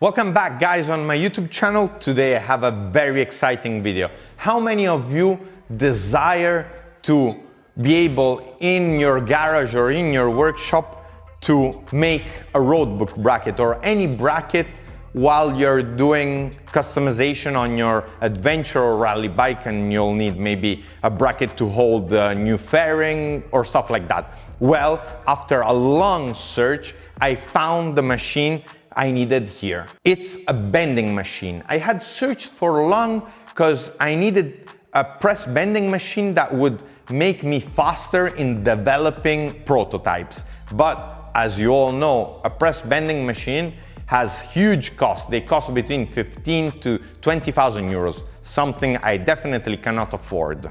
Welcome back guys on my YouTube channel. Today I have a very exciting video. How many of you desire to be able in your garage or in your workshop to make a roadbook bracket or any bracket while you're doing customization on your adventure or rally bike and you'll need maybe a bracket to hold the new fairing or stuff like that. Well, after a long search, I found the machine I needed here. It's a bending machine. I had searched for long because I needed a press bending machine that would make me faster in developing prototypes. But as you all know, a press bending machine has huge costs. They cost between 15 to 20,000 euros, something I definitely cannot afford.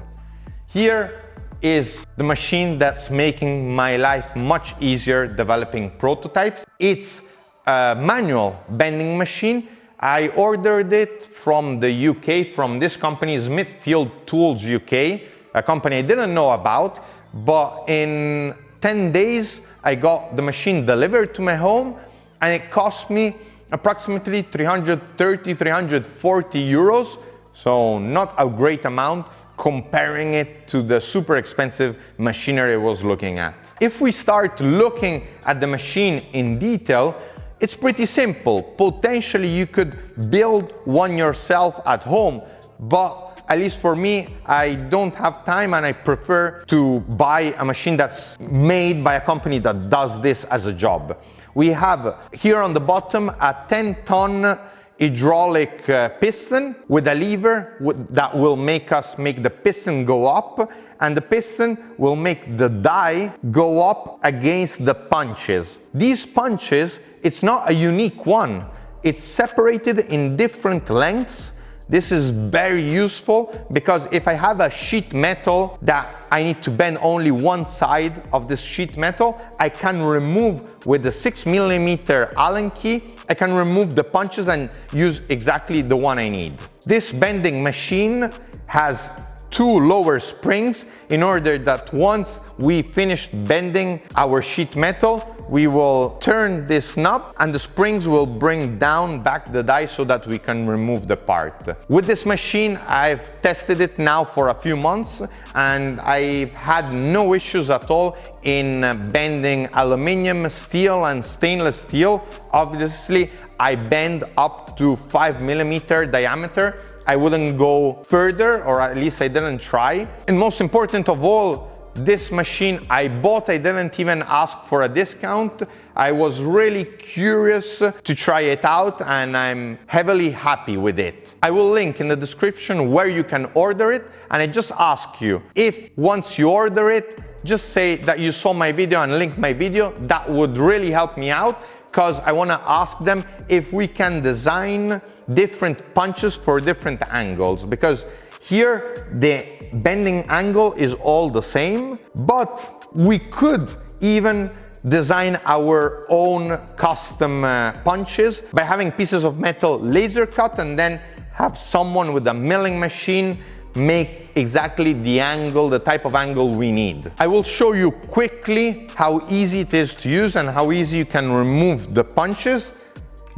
Here is the machine that's making my life much easier developing prototypes. It's a manual bending machine. I ordered it from the UK, from this company, Smithfield Tools UK, a company I didn't know about, but in 10 days I got the machine delivered to my home and it cost me approximately 330, 340 euros, so not a great amount comparing it to the super expensive machinery I was looking at. If we start looking at the machine in detail, it's pretty simple. Potentially you could build one yourself at home, but at least for me, I don't have time and I prefer to buy a machine that's made by a company that does this as a job. We have here on the bottom a 10 ton hydraulic uh, piston with a lever that will make us make the piston go up and the piston will make the die go up against the punches. These punches it's not a unique one. It's separated in different lengths. This is very useful because if I have a sheet metal that I need to bend only one side of this sheet metal, I can remove with the six millimeter Allen key, I can remove the punches and use exactly the one I need. This bending machine has two lower springs in order that once we finish bending our sheet metal, we will turn this knob and the springs will bring down back the die so that we can remove the part. With this machine, I've tested it now for a few months and I've had no issues at all in bending aluminium, steel and stainless steel. Obviously, I bend up to five millimeter diameter. I wouldn't go further, or at least I didn't try. And most important of all, this machine I bought, I didn't even ask for a discount. I was really curious to try it out and I'm heavily happy with it. I will link in the description where you can order it and I just ask you if once you order it, just say that you saw my video and link my video. That would really help me out because I want to ask them if we can design different punches for different angles because here the bending angle is all the same, but we could even design our own custom uh, punches by having pieces of metal laser cut and then have someone with a milling machine make exactly the angle, the type of angle we need. I will show you quickly how easy it is to use and how easy you can remove the punches.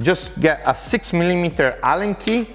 Just get a six millimeter Allen key,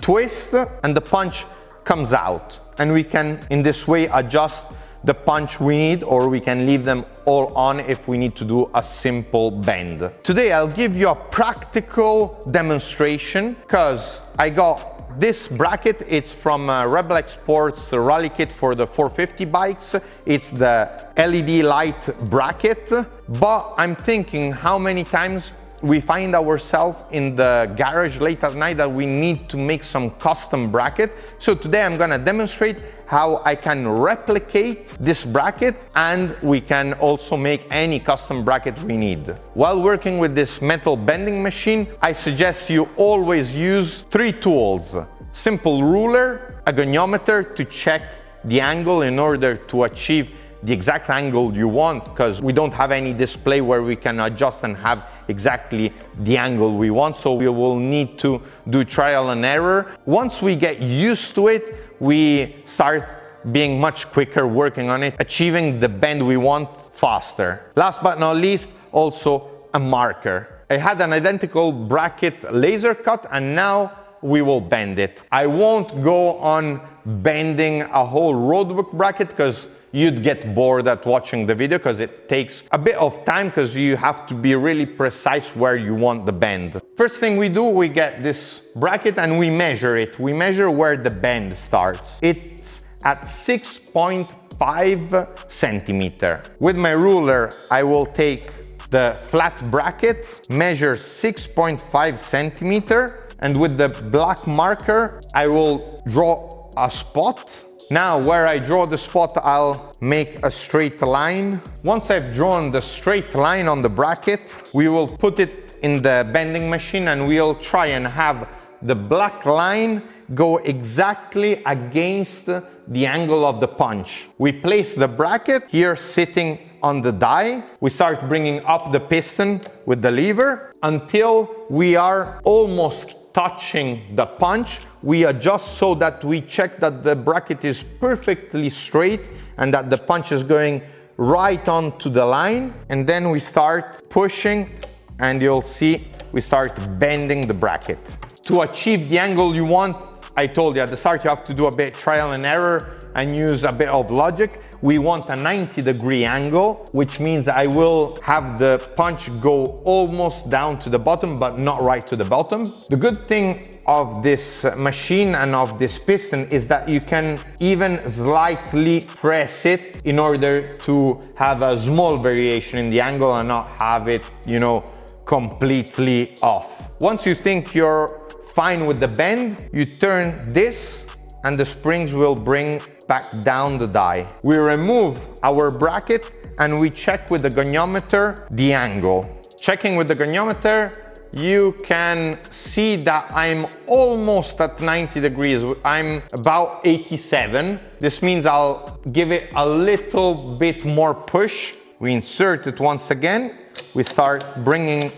twist, and the punch comes out. And we can, in this way, adjust the punch we need or we can leave them all on if we need to do a simple bend. Today I'll give you a practical demonstration because I got this bracket, it's from uh, Rebel X Sports rally kit for the 450 bikes. It's the LED light bracket, but I'm thinking how many times we find ourselves in the garage late at night that we need to make some custom bracket. So today I'm gonna demonstrate how I can replicate this bracket and we can also make any custom bracket we need. While working with this metal bending machine, I suggest you always use three tools. Simple ruler, a goniometer to check the angle in order to achieve the exact angle you want because we don't have any display where we can adjust and have exactly the angle we want. So we will need to do trial and error. Once we get used to it, we start being much quicker working on it, achieving the bend we want faster. Last but not least, also a marker. I had an identical bracket laser cut and now we will bend it. I won't go on bending a whole roadbook bracket because you'd get bored at watching the video because it takes a bit of time because you have to be really precise where you want the bend. First thing we do, we get this bracket and we measure it. We measure where the bend starts. It's at 6.5 centimeter. With my ruler, I will take the flat bracket, measure 6.5 centimeter, and with the black marker, I will draw a spot now where I draw the spot, I'll make a straight line. Once I've drawn the straight line on the bracket, we will put it in the bending machine and we'll try and have the black line go exactly against the angle of the punch. We place the bracket here sitting on the die. We start bringing up the piston with the lever until we are almost touching the punch, we adjust so that we check that the bracket is perfectly straight and that the punch is going right onto the line. And then we start pushing and you'll see we start bending the bracket. To achieve the angle you want, I told you at the start you have to do a bit trial and error and use a bit of logic. We want a 90 degree angle, which means I will have the punch go almost down to the bottom, but not right to the bottom. The good thing of this machine and of this piston is that you can even slightly press it in order to have a small variation in the angle and not have it, you know, completely off. Once you think you're fine with the bend, you turn this and the springs will bring back down the die. We remove our bracket and we check with the goniometer the angle. Checking with the goniometer, you can see that I'm almost at 90 degrees. I'm about 87. This means I'll give it a little bit more push. We insert it once again. We start bringing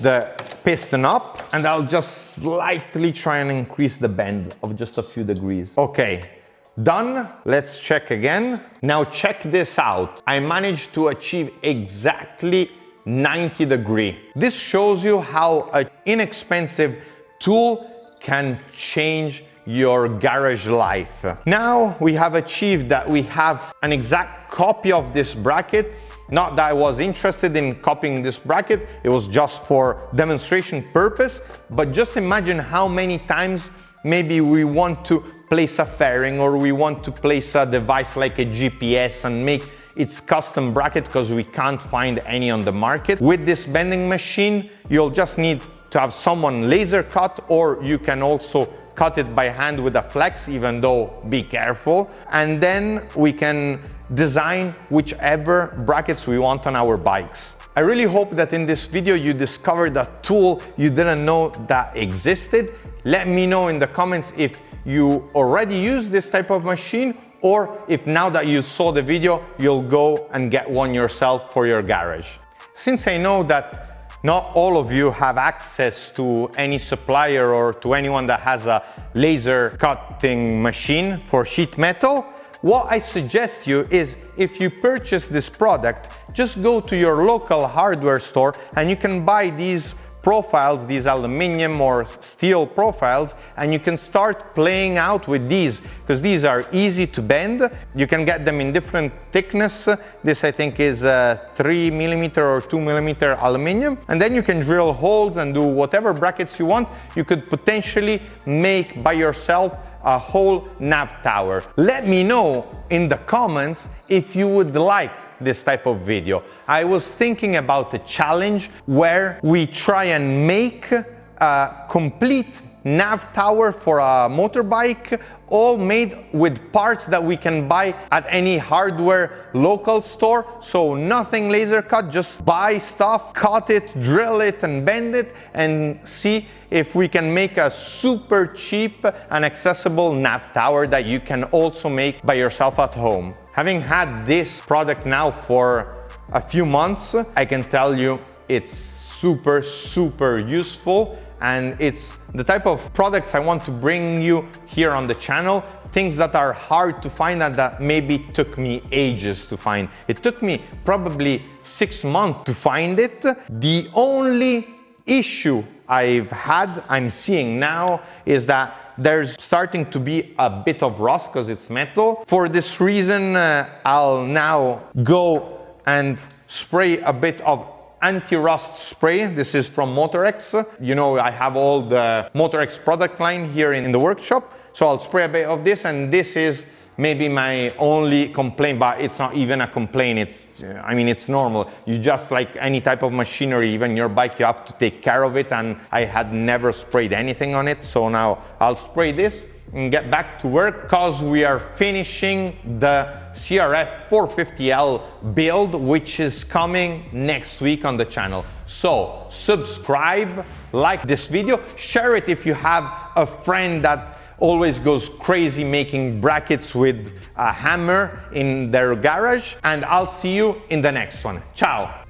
the piston up and I'll just slightly try and increase the bend of just a few degrees. Okay, Done, let's check again. Now check this out. I managed to achieve exactly 90 degree. This shows you how an inexpensive tool can change your garage life. Now we have achieved that we have an exact copy of this bracket. Not that I was interested in copying this bracket, it was just for demonstration purpose, but just imagine how many times maybe we want to place a fairing or we want to place a device like a GPS and make its custom bracket because we can't find any on the market. With this bending machine, you'll just need to have someone laser cut or you can also cut it by hand with a flex, even though be careful. And then we can design whichever brackets we want on our bikes. I really hope that in this video you discovered a tool you didn't know that existed. Let me know in the comments if you already use this type of machine or if now that you saw the video, you'll go and get one yourself for your garage. Since I know that not all of you have access to any supplier or to anyone that has a laser cutting machine for sheet metal, what I suggest you is if you purchase this product, just go to your local hardware store and you can buy these profiles, these aluminium or steel profiles, and you can start playing out with these because these are easy to bend. You can get them in different thickness. This I think is a three millimeter or two millimeter aluminium. And then you can drill holes and do whatever brackets you want. You could potentially make by yourself a whole nav tower. Let me know in the comments if you would like this type of video. I was thinking about a challenge where we try and make a complete nav tower for a motorbike all made with parts that we can buy at any hardware local store. So nothing laser cut just buy stuff cut it drill it and bend it and see if we can make a super cheap and accessible nav tower that you can also make by yourself at home. Having had this product now for a few months i can tell you it's super super useful and it's the type of products I want to bring you here on the channel things that are hard to find and that maybe took me ages to find. It took me probably six months to find it. The only issue I've had, I'm seeing now, is that there's starting to be a bit of rust because it's metal. For this reason, uh, I'll now go and spray a bit of anti-rust spray. This is from Motorex. You know, I have all the Motorex product line here in the workshop. So I'll spray a bit of this and this is maybe my only complaint, but it's not even a complaint. It's, I mean, it's normal. You just like any type of machinery, even your bike, you have to take care of it. And I had never sprayed anything on it. So now I'll spray this and get back to work because we are finishing the CRF 450L build, which is coming next week on the channel. So subscribe, like this video, share it if you have a friend that always goes crazy making brackets with a hammer in their garage and I'll see you in the next one. Ciao!